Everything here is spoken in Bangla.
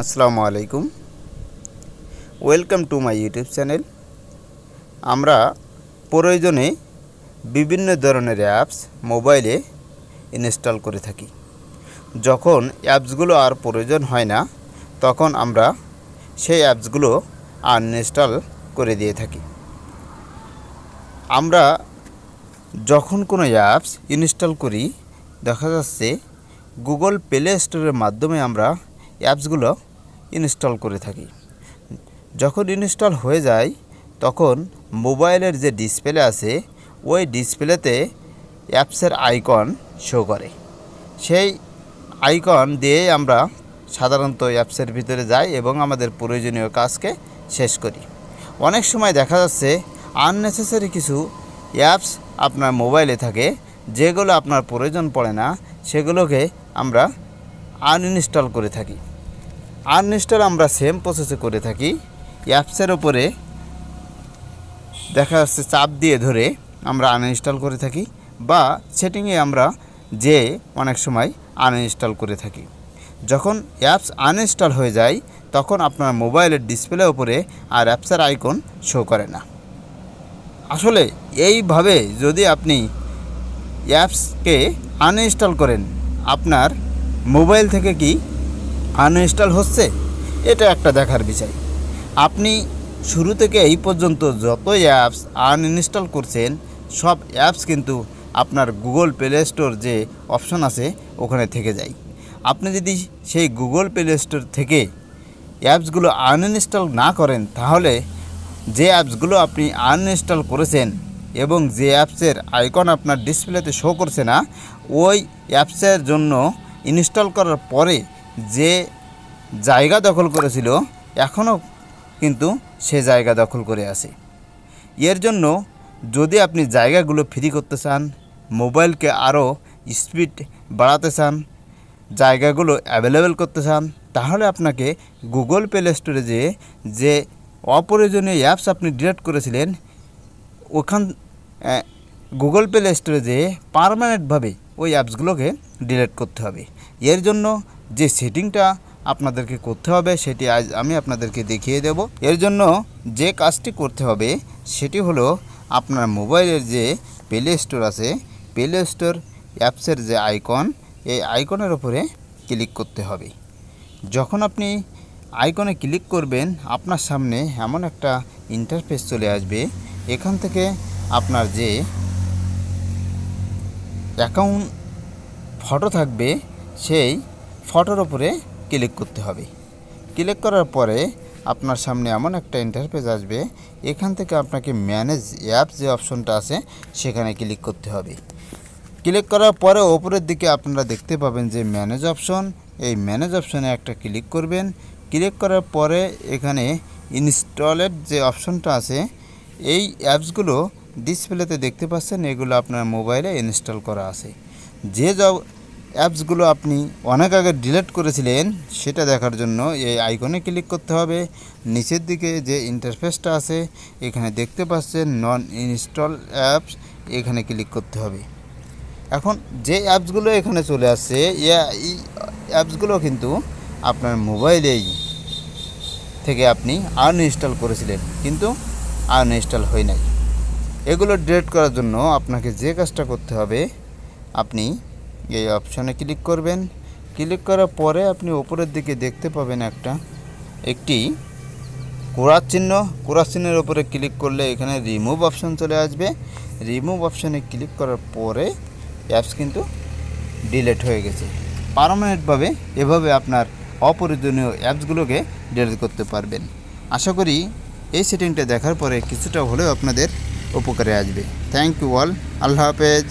আসসালামু আলাইকুম। Welcome to my YouTube channel আমরা প্রয়োজনে বিভিন্ন ধরনের অ্যাপস মোবাইলে ইনস্টল করে থাকি। যখন অ্যাপসগুলো আর প্রয়োজন হয় না, তখন আমরা সেই অ্যাপসগুলো আনইনস্টল করে দিয়ে থাকি। আমরা যখন কোনো অ্যাপস ইনস্টল করি, দেখা যাচ্ছে গুগল প্লে স্টোরের মাধ্যমে আমরা অ্যাপসগুলো ইনস্টল করে থাকি। যখন ইনস্টল হয়ে যায়, তখন মোবাইলের যে ডিসপ্লে আছে, ওই ডিসপ্লেতে অ্যাপসের আইকন শো করে। সেই আইকন দিয়ে আমরা সাধারণত অ্যাপসের ভিতরে যাই এবং আমাদের প্রয়োজনীয় কাজকে শেষ করি। অনেক সময় দেখা যাচ্ছে আননেসেসারি কিছু অ্যাপস আপনার মোবাইলে থাকে, যেগুলো আপনার প্রয়োজন পড়ে না, সেগুলোকে আমরা আনইনস্টল করে থাকি। আনইনস্টল আমরা সেম প্রসেসে করে থাকি। অ্যাপসের ওপরে দেখা যাচ্ছে চাপ দিয়ে ধরে আমরা আনইনস্টল করে থাকি বা সেটিংয়ে আমরা যে অনেক সময় আনইনস্টল করে থাকি। যখন অ্যাপস আনইনস্টল হয়ে যায়, তখন আপনার মোবাইলের ডিসপ্লে ওপরে আর অ্যাপসের আইকন শো করে না। আসলে এইভাবে যদি আপনি অ্যাপসকে আনইনস্টল করেন, আপনার মোবাইল থেকে কি আনইনস্টল হচ্ছে, এটা একটা দেখার বিষয়। আপনি শুরু থেকে এই পর্যন্ত যত অ্যাপস আনইনস্টল করছেন, সব অ্যাপস কিন্তু আপনার গুগল প্লে স্টোর যে অপশন আছে, ওখানে থেকে যায়। আপনি যদি সেই গুগল প্লে স্টোর থেকে অ্যাপসগুলো আনইনস্টল না করেন, তাহলে যে অ্যাপসগুলো আপনি আনইনস্টল করেছেন এবং যে অ্যাপসের আইকন আপনার ডিসপ্লেতে শো করছে না, ওই অ্যাপসের জন্য ইনস্টল করার পরে যে জায়গা দখল করেছিল, এখনও কিন্তু সে জায়গা দখল করে আছে। এর জন্য যদি আপনি জায়গাগুলো ফ্রি করতে চান, মোবাইলকে আরও স্পিড বাড়াতে চান, জায়গাগুলো অ্যাভেলেবেল করতে চান, তাহলে আপনাকে গুগল প্লে স্টোরে যেয়ে যে অপ্রয়োজনীয় অ্যাপস আপনি ডিলেট করেছিলেন, ওখান গুগল প্লে স্টোরে যেয়ে পারমানেন্টভাবে ওই অ্যাপসগুলোকে ডিলেট করতে হবে। এর জন্য যে সেটিংটা আপনাদেরকে করতে হবে সেটি আজ আমি আপনাদেরকে দেখিয়ে দেব। এর জন্য যে কাজটি করতে হবে সেটি হলো আপনার মোবাইলের যে প্লে স্টোর আছে প্লে স্টোর অ্যাপসের যে আইকন, এই আইকনের ওপরে ক্লিক করতে হবে। যখন আপনি আইকনে ক্লিক করবেন, আপনার সামনে এমন একটা ইন্টারফেস চলে আসবে। এখান থেকে আপনার যে অ্যাকাউন্ট ফটো থাকবে, সেই ফটোর ওপরে ক্লিক করতে হবে। ক্লিক করার পরে আপনার সামনে এমন একটা ইন্টারফেস আসবে। এখান থেকে আপনাকে ম্যানেজ অ্যাপ যে অপশনটা আছে, সেখানে ক্লিক করতে হবে। ক্লিক করার পরে ওপরের দিকে আপনারা দেখতে পাবেন যে ম্যানেজ অপশন এই ম্যানেজ অপশনে একটা ক্লিক করবেন। ক্লিক করার পরে এখানে ইনস্টলের যে অপশনটা আছে, এই অ্যাপসগুলো ডিসপ্লেতে দেখতে পাচ্ছেন, এগুলো আপনার মোবাইলে ইনস্টল করা আছে। যে অ্যাপসগুলো আপনি অনেক আগে ডিলিট করেছিলেন, সেটা দেখার জন্য এই আইকনে ক্লিক করতে হবে। নিচের দিকে যে ইন্টারফেসটা আছে, এখানে দেখতে পাচ্ছেন নন ইনস্টল অ্যাপস এখানে ক্লিক করতে হবে। এখন যে অ্যাপসগুলো এখানে চলে আসছে এই অ্যাপসগুলো কিন্তু আপনার মোবাইলেই থেকে আপনি আনইনস্টল করেছিলেন, কিন্তু আনইনস্টল হয় নাই। এগুলো ডিলিট করার জন্য আপনাকে যে কাজটা করতে হবে, আপনি এই অপশানে ক্লিক করবেন। ক্লিক করার পরে আপনি ওপরের দিকে দেখতে পাবেন একটা, একটি কোড়ার চিহ্ন। কোড়ার চিহ্নের ওপরে ক্লিক করলে এখানে রিমুভ অপশন চলে আসবে। রিমুভ অপশানে ক্লিক করার পরে অ্যাপস কিন্তু ডিলেট হয়ে গেছে। পারমানেন্টভাবে এভাবে আপনার অপ্রয়োজনীয় অ্যাপসগুলোকে ডিলিট করতে পারবেন। আশা করি এই সেটিংটা দেখার পরে কিছুটা হলেও আপনাদের উপকারে আসবে। থ্যাংক ইউ অল আল্লাহ হাফেজ।